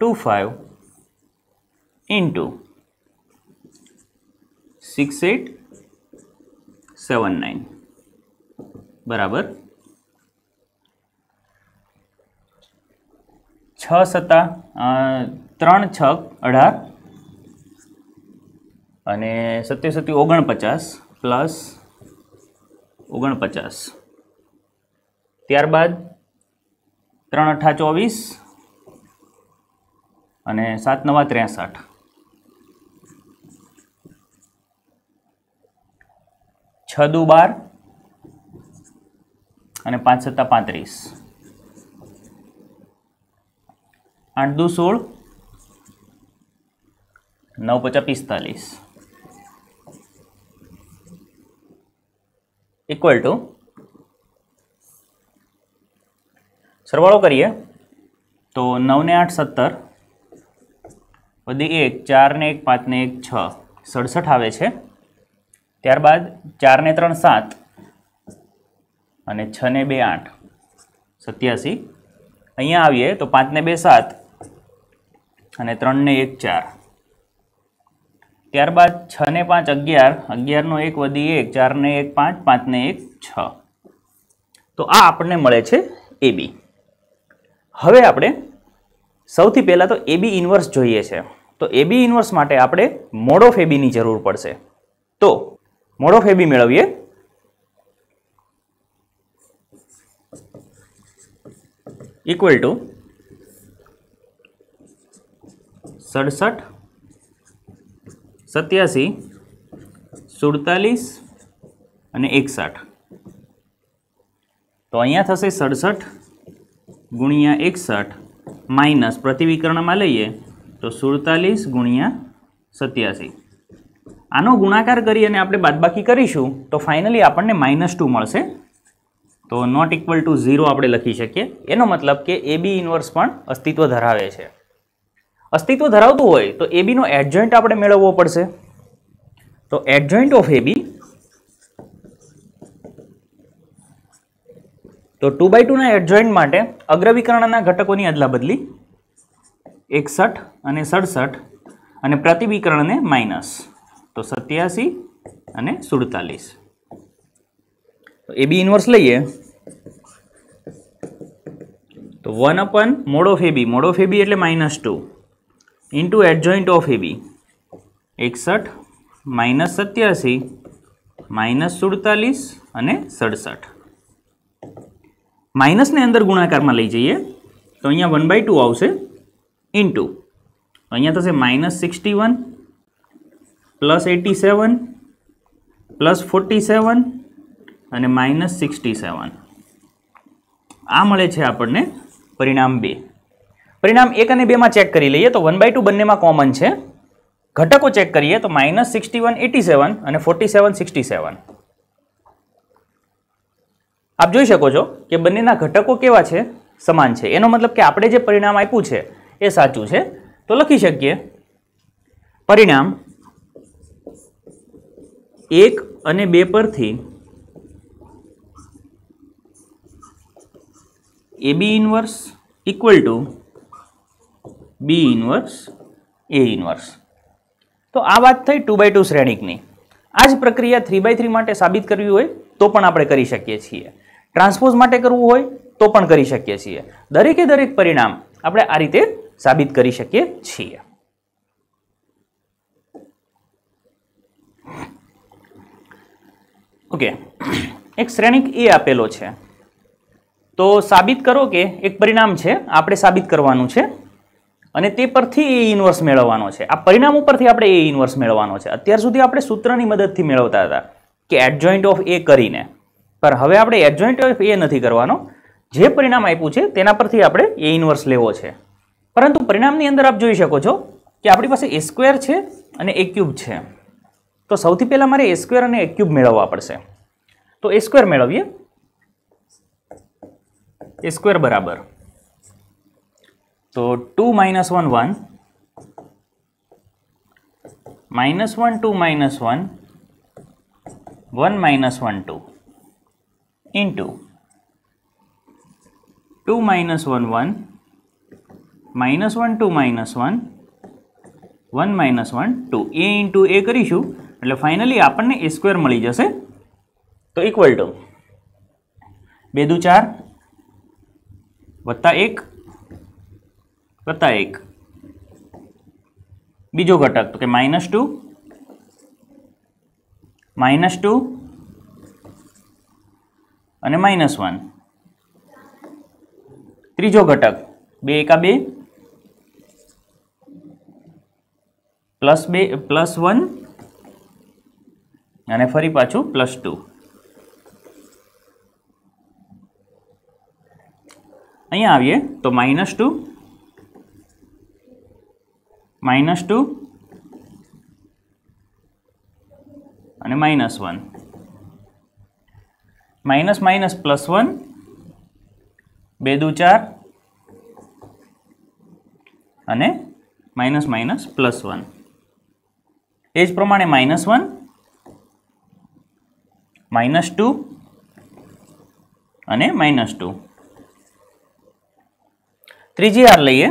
two five into six eight seven nine બરાબર? છ સત્તા ત્રણ છ અઢાર અને સત્ય સત્ય ઓગણપચાસ પ્લસ ઓગણપચાસ. ત્યારબાદ ત્રણ અઠા ચોવીસ અને સાત નવા ત્રેસઠ. છ દુ બાર અને પાંચ સત્તા પાંત્રીસ. આઠ દુ સોળ, નવ પચાસ પિસ્તાલીસ. ઇક્વલ ટુ સરવાળો કરીએ તો નવ ને આઠ સત્તર વધી એક ચાર ને એક પાંચ ને એક, છ, સડસઠ આવે છે. ત્યારબાદ ચારને ત્રણ, સાત અને છ ને બે, આઠ. સત્યાસી. અહીંયા આવીએ તો પાંચ ને બે, સાત અને ત્રણને એક, ચાર. ત્યારબાદ છ ને પાંચ, અગિયાર. અગિયારનો એક વધી એક, ચારને એક, પાંચ પાંચ ને એક, છ. તો આ આપણને મળે છે એ બી. હવે આપણે સૌથી પહેલાં તો એ બી ઇન્વર્સ જોઈએ છે. તો એ બી ઇન્વર્સ માટે આપણે મોડ ઓફ એબીની જરૂર પડશે. તો મોડ ઓફ એબી મેળવીએ. ઇક્વલ ટુ સડસઠ, સત્યાસી, સુડતાલીસ અને એકસઠ. તો અહીંયા થશે સડસઠ ગુણ્યા એકસઠ માઇનસ પ્રતિવિકરણમાં લઈએ તો સુડતાલીસ ગુણ્યા સત્યાસી. આનો ગુણાકાર કરી અને આપણે બાદબાકી કરીશું, તો ફાઇનલી આપણને માઇનસ ટુ મળશે. તો નોટ ઇક્વલ ટુ ઝીરો આપણે લખી શકીએ. એનો મતલબ કે એ બી ઇન્વર્સ પણ અસ્તિત્વ ધરાવે છે. અસ્તિત્વ ધરાવતું હોય તો એ બીનો એડજોઇન્ટ આપણે મેળવવો પડશે. તો એડજોઇન્ટ ઓફ એ બી તો ટુ બાય ટુના એડજોઇન્ટ માટે અગ્રવિકર્ણના ઘટકોની અદલાબદલી એકસઠ અને સડસઠ અને પ્રતિવિકરણને માઇનસ. તો સત્યાસી અને સુડતાલીસ. એ બી ઇન્વર્સ લઈએ. તો one upon mod of A B mod of A B એટલે minus two into adjoint of A B એકસઠ માઇનસ સત્યાસી માઇનસ સુડતાલીસ અને સડસઠ. માઇનસને અંદર ગુણાકારમાં લઈ જઈએ. તો અહીંયા વન બાય ટુ આવશે. ઇન્ટુ અહીંયા થશે minus sixty one plus eighty seven plus forty seven અને માઇનસ સિક્સટી સેવન આ મળે છે આપણને પરિણામ બે. પરિણામ એક અને બેમાં ચેક કરી લઈએ તો વન બાય ટુ બંનેમાં કોમન છે. ઘટકો ચેક કરીએ તો minus sixty one eighty seven અને ફોર્ટી સેવન સિક્સટી સેવન આપ જોઈ શકો છો કે બંનેના ઘટકો કેવા છે? સમાન છે. એનો મતલબ કે આપણે જે પરિણામ આપ્યું છે એ સાચું છે. તો લખી શકીએ. પરિણામ એક અને બે પરથી A B inverse equal to B inverse A inverse. તો આ વાત થઈ ટુ બાય ટુ શ્રેણિકની. આ જ પ્રક્રિયા થ્રી બાય થ્રી માટે સાબિત કરવી હોય તો પણ આપણે કરી શકીએ છીએ. ટ્રાન્સપોઝ માટે કરવું હોય તો પણ કરી શકીએ છીએ. દરેકે દરેક પરિણામ આપણે આ રીતે સાબિત કરી શકીએ છીએ. ઓકે. એક શ્રેણિક એ આપેલો છે. તો સાબિત કરો કે એક પરિણામ છે, આપણે સાબિત કરવાનું છે, અને તે પરથી એ ઇન્વર્સ મેળવવાનો છે. આ પરિણામ ઉપરથી આપણે એ ઇન્વર્સ મેળવવાનો છે. અત્યાર સુધી આપણે સૂત્રની મદદથી મેળવતા હતા કે એડજોઇન્ટ ઓફ એ કરીને. પણ હવે આપણે એડજોઇન્ટ ઓફ એ નથી કરવાનો. જે પરિણામ આપ્યું છે, તેના પરથી આપણે એ ઇન્વર્સ લેવો છે. પરંતુ પરિણામની અંદર આપ જોઈ શકો છો કે આપણી પાસે એ સ્ક્વેર છે અને એ ક્યુબ છે. તો સૌથી પહેલાં મારે એ સ્ક્વેર અને એ ક્યુબ મેળવવા પડશે. તો એ સ્ક્વેર મેળવીએ. એ સ્ક્વેર બરાબર. તો two minus one one minus one two minus one one minus one two into two minus one one minus one two minus one one minus one two A into A કરીશું. એટલે finally આપણને એ square મળી જશે. તો equal two બે દુ ચાર. વત્તા એક. વત્તા એક. બીજો ઘટક, તો કે માઇનસ ટુ માઇનસ ટુ અને માઇનસ વન ત્રીજો ઘટક, બે એકા બે. પ્લસ બે, પ્લસ વન, અને ફરી પાછું પ્લસ ટુ. અહીંયા આવીએ, તો માઇનસ ટુ માઇનસ ટુ, અને minus one. Minus minus, plus one, બે દુ ચાર, અને માઇનસ માઇનસ, પ્લસ વન. એ જ પ્રમાણે માઇનસ વન માઇનસ ટુ અને માઇનસ ટુ ત્રીજી આર લઈએ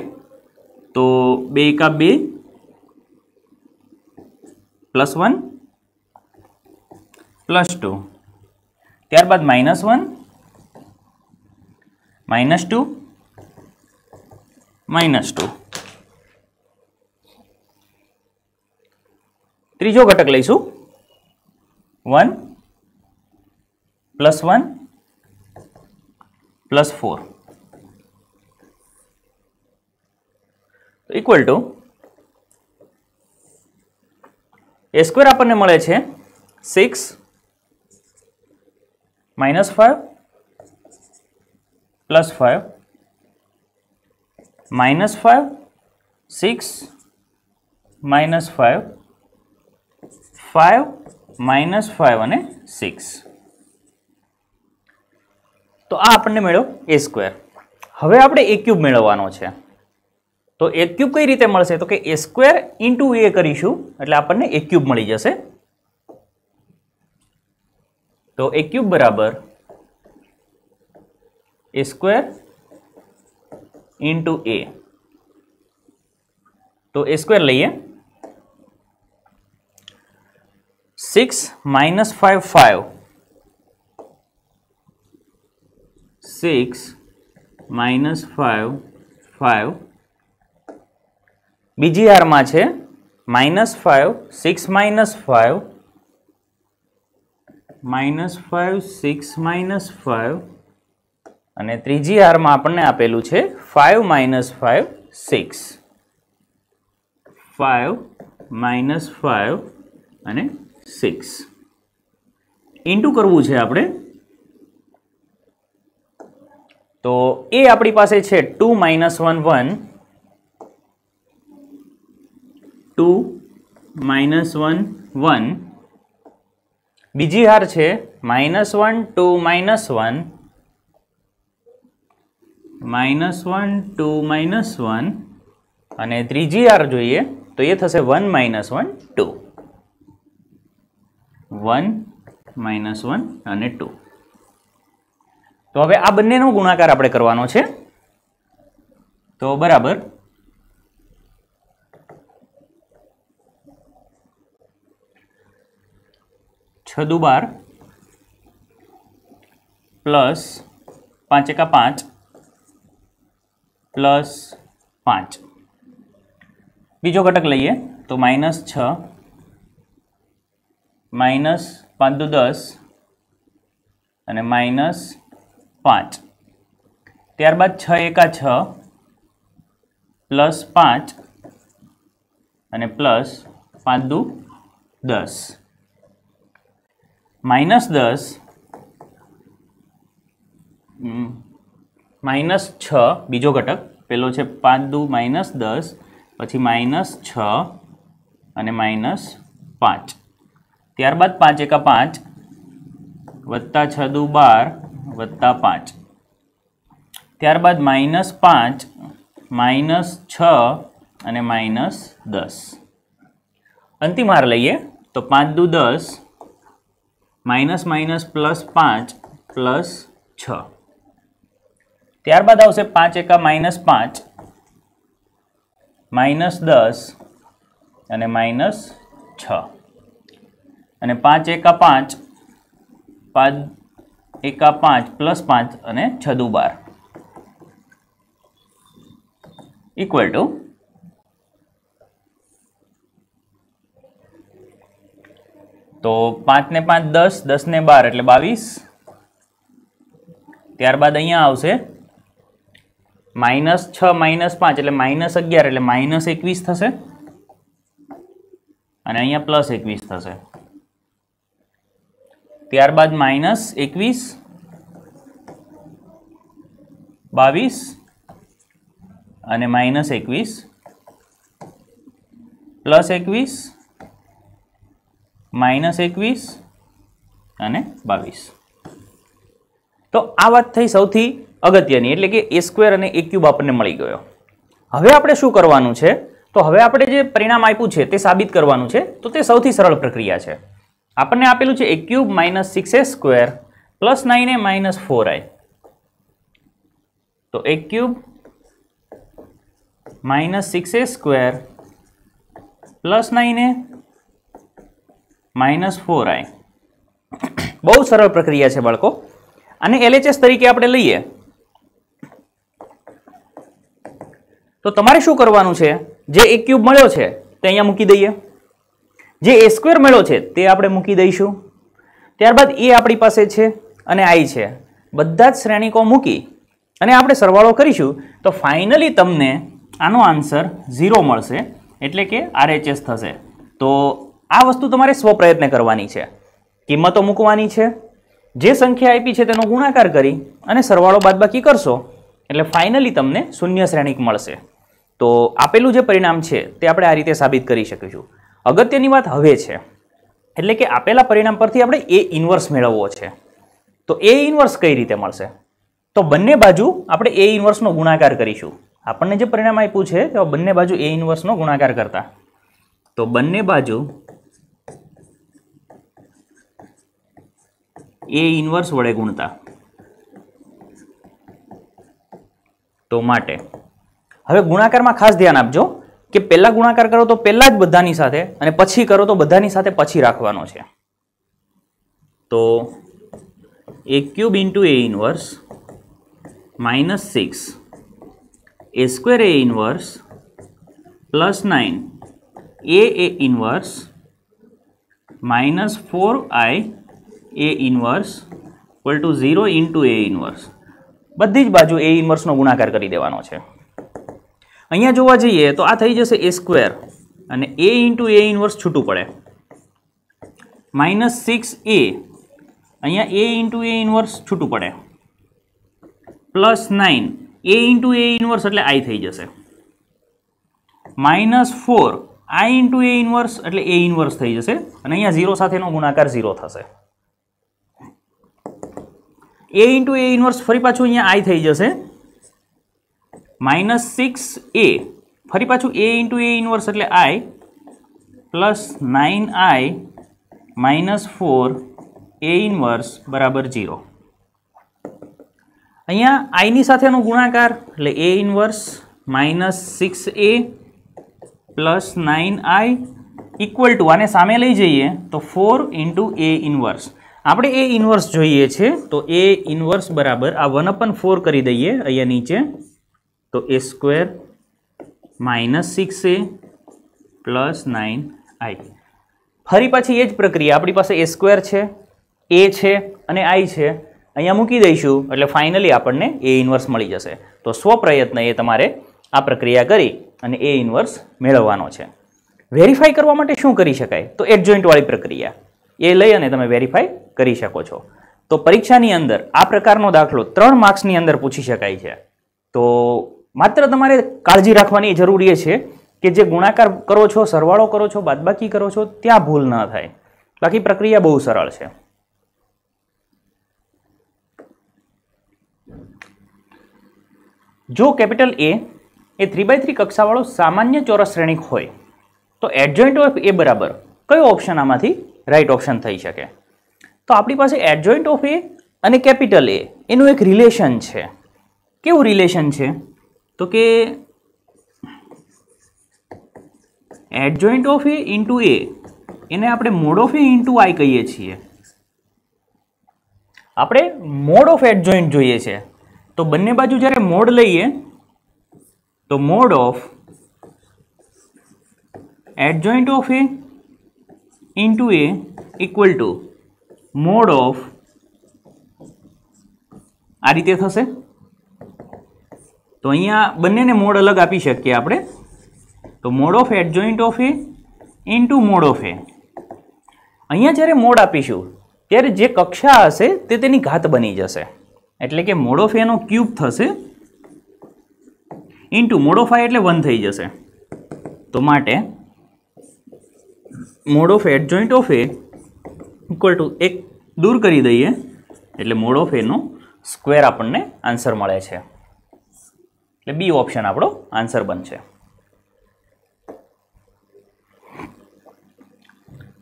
તો બે એકા બે પ્લસ વન પ્લસ ટુ ત્યારબાદ minus one minus two minus two ત્રીજો ઘટક લઈશું. One plus one plus four. Equal to A square આપણને મળે છે six minus five plus five minus five six minus five five minus five અને six તો આ આપણને મેળવ્યો એ સ્ક્વેર હવે આપણે એ ક્યુબ મેળવવાનો છે. તો એ ક્યુબ કઈ રીતે મળશે? તો કે એ સ્ક્વેર ઇન્ટુ એ કરીશું, એટલે આપણને એ ક્યુબ મળી જશે. તો એ ક્યુબ બરાબર એ સ્ક્વેર ઇન્ટુ એ તો એ સ્ક્વેર લઈએ. Six minus five five six minus five five બીજી હારમાં છે minus five six minus five minus five six minus five અને ત્રીજી હારમાં આપણને આપેલું છે five minus five six five minus five અને સિક્સ ઇન્ટુ કરવું છે આપણે. તો એ આપણી પાસે છે two minus one one two minus one one બીજી હાર છે minus one two minus one minus one two minus one અને ત્રીજી હાર જોઈએ તો એ થશે one minus one two one minus one અને ટુ. તો હવે આ બંનેનો ગુણાકાર આપણે કરવાનો છે. તો બરાબર. છ દુ બાર પ્લસ પાંચ એકા પાંચ પ્લસ પાંચ. બીજો ઘટક લઈએ તો માઇનસ છ માઇનસ પાંચ દુ દસ અને માઇનસ પાંચ. ત્યારબાદ છ એકા છ, પ્લસ પાંચ અને પ્લસ પાંચ દુ દસ. માઇનસ દસ માઇનસ છ, બીજો ઘટક, પેલો છે પાંચ દુ માઇનસ દસ, પછી માઇનસ છ અને માઇનસ પાંચ. ત્યારબાદ પાંચ એકા પાંચ વત્તા છ દુ બાર વત્તા પાંચ. ત્યારબાદ માઇનસ પાંચ, માઇનસ છ અને માઇનસ દસ. અંતિમ હાર લઈએ તો પાંચ દુ દસ, માઇનસ માઇનસ પ્લસ પાંચ પ્લસ છ. ત્યારબાદ આવશે પાંચ એકા માઇનસ પાંચ, માઇનસ દસ અને માઇનસ છ. અને પાંચ એકા પાંચ પાંચ એકા પાંચ પ્લસ પાંચ અને છદુ બાર. ઇક્વલ ટુ તો પાંચ ને પાંચ દસ દસ ને બાર એટલે બાવીસ. ત્યારબાદ અહીંયા આવશે માઇનસ છ, માઇનસ પાંચ એટલે માઇનસ અગિયાર એટલે માઇનસ એકવીસ થશે. અને અહીંયા પ્લસ એકવીસ થશે. ત્યારબાદ માઇનસ એકવીસ, બાવીસ અને માઇનસ એકવીસ. પ્લસ એકવીસ, માઇનસ એકવીસ અને બાવીસ. તો આ વાત થઈ સૌથી અગત્યની, એટલે કે એ સ્ક્વેર અને એ ક્યુબ આપણને મળી ગયો. હવે આપણે શું કરવાનું છે? તો હવે આપણે જે પરિણામ આપ્યું છે તે સાબિત કરવાનું છે, તો તે સૌથી સરળ પ્રક્રિયા છે. આપણને આપેલું છે A cube minus six A square plus nine A minus four I તો A cube minus six A square plus nine A minus four I બહુ સરળ પ્રક્રિયા છે બાળકો. અને એલએચએસ તરીકે આપણે લઈએ. તો તમારે શું કરવાનું છે? જે એક ક્યુબ મળ્યો છે, તે અહીંયા મૂકી દઈએ. જે એ સ્ક્વેર મળ્યો છે, તે આપણે મૂકી દઈશું. ત્યારબાદ એ આપણી પાસે છે અને આઈ છે. બધા જ શ્રેણીકો મૂકી અને આપણે સરવાળો કરીશું, તો ફાઇનલી તમને આનો આન્સર ઝીરો મળશે, એટલે કે આરએચએસ થશે. તો આ વસ્તુ તમારે સ્વપ્રયત્ન કરવાની છે. કિંમતો મૂકવાની છે. જે સંખ્યા આપી છે તેનો ગુણાકાર કરી અને સરવાળો બાદબાકી કરશો, એટલે ફાઇનલી તમને શૂન્ય શ્રેણીક મળશે. તો આપેલું જે પરિણામ છે, તે આપણે આ રીતે સાબિત કરી શકીશું. અગત્યની વાત હવે છે. એટલે કે આપેલા પરિણામ પરથી આપણે એ ઇન્વર્સ મેળવવો છે. તો એ ઇન્વર્સ કઈ રીતે મળશે? તો બંને બાજુ આપણે એ ઇન્વર્સનો ગુણાકાર કરીશું. આપણને જે પરિણામ આપ્યું છે, તો બંને બાજુ એ ઇન્વર્સનો ગુણાકાર કરતા. તો બંને બાજુ એ ઇન્વર્સ વડે ગુણતા. તો માટે. હવે ગુણાકારમાં ખાસ ધ્યાન આપજો. કે પહેલા ગુણાકાર કરો તો પહેલા જ બધાની સાથે અને પછી કરો તો બધાની સાથે પછી રાખવાનો છે. તો A cube into A inverse minus six A square A inverse plus nine A A inverse minus four I A inverse equal to zero into A inverse બધી જ બાજુ એ ઇન્વર્સનો ગુણાકાર કરી દેવાનો છે. અહીંયા જોવા જઈએ તો આ થઈ જશે એ સ્ક્વેર અને એ ઇન્ટુ એ ઇન્વર્સ છૂટું પડે. માઇનસ સિક્સ એ અહીંયા એ ઇન્ટુ એ ઇન્વર્સ છૂટું પડે. Plus nine A into A inverse એટલે આઈ થઈ જશે. Minus four I into A inverse એટલે એ ઇન્વર્સ થઈ જશે. અને અહીંયા ઝીરો સાથેનો ગુણાકાર ઝીરો થશે. એ ઇન્ટુ એ ઇન્વર્સ ફરી પાછું અહીંયા આઈ થઈ જશે. માઇનસ સિક્સ એ, ફરી પાછું એ ઇન્ટુ એ ઇન્વર્સ એટલે I, plus nine I, minus four, A inverse બરાબર ઝીરો. અહીંયા આઈની સાથેનો ગુણાકાર, એટલે A inverse minus six A, plus nine I, equal to, આને સામે લઈ જઈએ તો ફોર ઇન્ટુ એ ઇન્વર્સ. આપણે એ ઇન્વર્સ જોઈએ છે, તો એ ઇન્વર્સ બરાબર આ વન અપન ફોર કરી દઈએ, અહીંયા નીચે. તો A square minus six A plus nine I. ફરી પાછી એ જ પ્રક્રિયા, આપણી પાસે એ સ્ક્વેર છે, એ છે અને આઈ છે. અહીંયા મૂકી દઈશું, એટલે ફાઇનલી આપણને એ ઇન્વર્સ મળી જશે. તો સ્વપ્રયત્ન એ તમારે આ પ્રક્રિયા કરી અને એ ઇન્વર્સ મેળવવાનો છે. વેરીફાઈ કરવા માટે શું કરી શકાય? તો એડજોઇન્ટવાળી પ્રક્રિયા. એ લઈ અને તમે વેરીફાઈ કરી શકો છો. તો પરીક્ષાની અંદર આ પ્રકારનો દાખલો ત્રણ માર્ક્સની અંદર પૂછી શકાય છે. તો માત્ર તમારે કાળજી રાખવાની જરૂરી છે કે જે ગુણાકાર કરો છો, સરવાળો કરો છો, બાદબાકી કરો છો, ત્યાં ભૂલ ન થાય. બાકી પ્રક્રિયા બહુ સરળ છે. જો કેપિટલ એ એ થ્રી બાય થ્રી કક્ષાવાળો સામાન્ય ચોરસ શ્રેણિક હોય, તો એડજોઇન્ટ ઓફ એ બરાબર કયો ઓપ્શન આમાંથી રાઈટ ઓપ્શન થઈ શકે? તો આપણી પાસે એડજોઇન્ટ ઓફ એ અને કેપિટલ એ એનું એક રિલેશન છે. કેવું રિલેશન છે? તો કે adjoint of A into A એને આપણે mod of A into I કહીએ છીએ. આપણે મોડ ઓફ એડજોઇન્ટ જોઈએ છે. તો બંને બાજુ જ્યારે મોડ લઈએ, તો mod of adjoint of A into A equal to mod of આ રીતે થશે. તો અહીંયા બંનેને મોડ અલગ આપી શકીએ આપણે. તો mod of adjoint of A into mod of A. અહીંયા જ્યારે મોડ આપીશું, ત્યારે જે કક્ષા હશે તે તેની ઘાત બની જશે. એટલે કે મોડ ઓફ એનો ક્યુબ થશે ઇન્ટુ મોડ ઓફ આઈ એટલે વન થઈ જશે. તો માટે mod of joint of A equal to એક દૂર કરી દઈએ, એટલે મોડ ઓફ એનો સ્ક્વેર આપણને આન્સર મળે છે. એટલે બી ઓપ્શન આપણો આન્સર બનશે.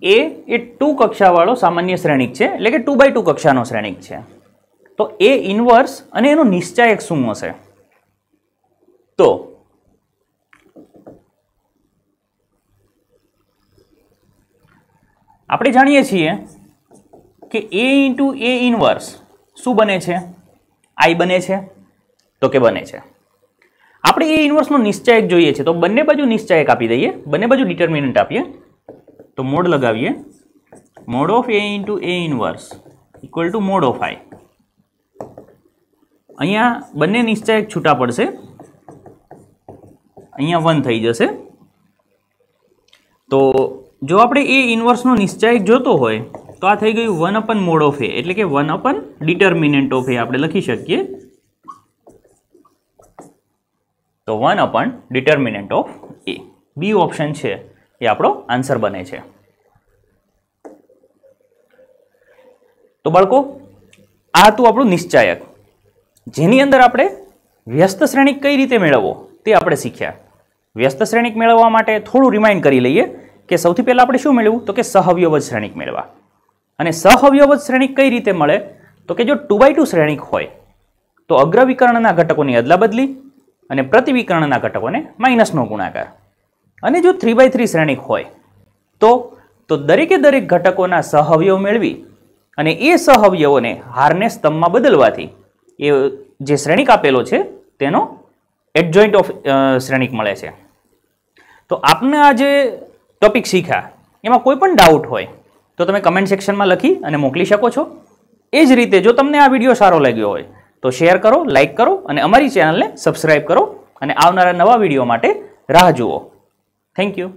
એ એ ટુ કક્ષાવાળો સામાન્ય શ્રેણિક છે, એટલે કે ટુ બાય ટુ કક્ષાનો શ્રેણિક છે. તો એ ઇન્વર્સ અને એનો નિશ્ચાયક શું હશે? તો આપણે જાણીએ છીએ કે એ ઇન્ટુ એ ઇન્વર્સ શું બને છે? આઈ બને છે? તો કે બને છે. આપણે એ ઇન્વર્સનો નિશ્ચાયક જોઈએ છે. તો બંને બાજુ નિશ્ચાયક આપી દઈએ. બંને બાજુ ડિટર્મિનન્ટ આપીએ. તો મોડ લગાવીએ. Mod of A into A inverse equal to mod of I અહીંયા બંને નિશ્ચાયક છૂટા પડશે. અહીંયા વન થઈ જશે. તો જો આપણે એ ઇન્વર્સનો નિશ્ચાયક જોતો હોય, તો આ થઈ ગયું one upon mod of A એટલે કે one upon determinant of A આપણે લખી શકીએ. તો one upon determinant of A. B option છે એ આપણો આન્સર બને છે. તો બાળકો, આ હતું આપણું નિશ્ચાયક. જેની અંદર આપણે વ્યસ્ત શ્રેણિક કઈ રીતે મેળવવો તે આપણે શીખ્યા. વ્યસ્ત શ્રેણિક મેળવવા માટે થોડું રિમાઇન્ડ કરી લઈએ કે સૌથી પહેલાં આપણે શું મેળવ્યું? તો કે સહવ્યવજ શ્રેણિક મેળવવા અને સહવ્યવજ શ્રેણિક કઈ રીતે મળે? તો કે જો ટુ બાય ટુ શ્રેણિક હોય, તો અગ્રવિકર્ણના ઘટકોની અદલાબદલી અને પ્રતિવિકરણના ઘટકોને માઇનસનો ગુણાકાર. અને જો થ્રી બાય થ્રી શ્રેણિક હોય, તો તો દરેકે દરેક ઘટકોના સહવયવ મેળવી અને એ સહવયવોને હારને સ્તંભમાં બદલવાથી એ જે શ્રેણિક આપેલો છે, તેનો એડજોઇન્ટ ઓફ શ્રેણિક મળે છે. તો આપને આ જે ટોપિક શીખ્યા, એમાં કોઈ પણ ડાઉટ હોય, તો તમે કમેન્ટ સેક્શનમાં લખી અને મોકલી શકો છો. એ જ રીતે જો તમને આ વીડિયો સારો લાગ્યો હોય તો શેર કરો લાઇક કરો અને અમારી ચેનલને સબસ્ક્રાઈબ કરો અને આવનારા નવા વીડિયો માટે રાહ જુઓ. Thank you